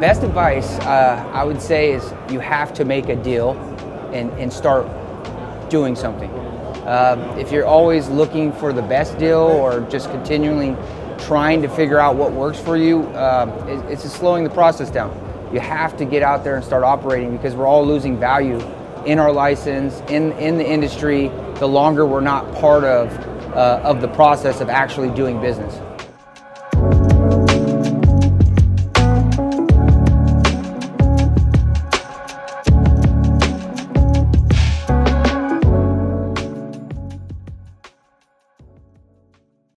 best advice uh, I would say is you have to make a deal and, and start doing something. Uh, if you're always looking for the best deal or just continually trying to figure out what works for you, uh, it, it's just slowing the process down. You have to get out there and start operating because we're all losing value in our license, in, in the industry, the longer we're not part of, uh, of the process of actually doing business.